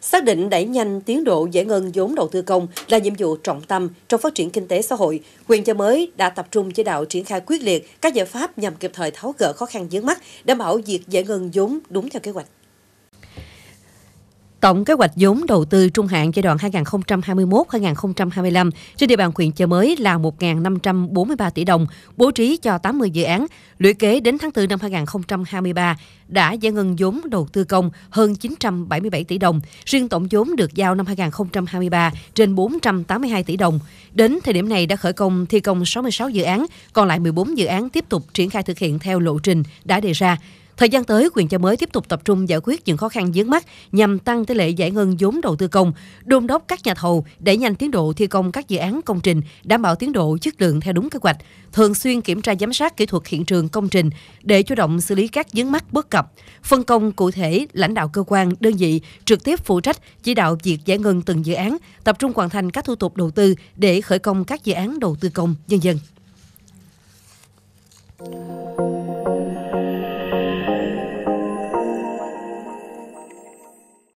Xác định đẩy nhanh tiến độ giải ngân vốn đầu tư công là nhiệm vụ trọng tâm trong phát triển kinh tế xã hội. Quyền Chợ mới đã tập trung chỉ đạo triển khai quyết liệt các giải pháp nhằm kịp thời tháo gỡ khó khăn vướng mắt, đảm bảo việc giải ngân vốn đúng theo kế hoạch. Tổng kế hoạch vốn đầu tư trung hạn giai đoạn 2021-2025 trên địa bàn huyện Chợ Mới là 1.543 tỷ đồng, bố trí cho 80 dự án. Lũy kế đến tháng 4 năm 2023 đã giải ngân vốn đầu tư công hơn 977 tỷ đồng. Riêng tổng vốn được giao năm 2023 trên 482 tỷ đồng. Đến thời điểm này đã khởi công thi công 66 dự án, còn lại 14 dự án tiếp tục triển khai thực hiện theo lộ trình đã đề ra. Thời gian tới, quyền cho mới tiếp tục tập trung giải quyết những khó khăn vướng mắt nhằm tăng tỷ lệ giải ngân vốn đầu tư công, đôn đốc các nhà thầu đẩy nhanh tiến độ thi công các dự án công trình, đảm bảo tiến độ chất lượng theo đúng kế hoạch, thường xuyên kiểm tra giám sát kỹ thuật hiện trường công trình để chủ động xử lý các vướng mắt bất cập, phân công cụ thể lãnh đạo cơ quan, đơn vị trực tiếp phụ trách chỉ đạo việc giải ngân từng dự án, tập trung hoàn thành các thủ tục đầu tư để khởi công các dự án đầu tư công nhân dân.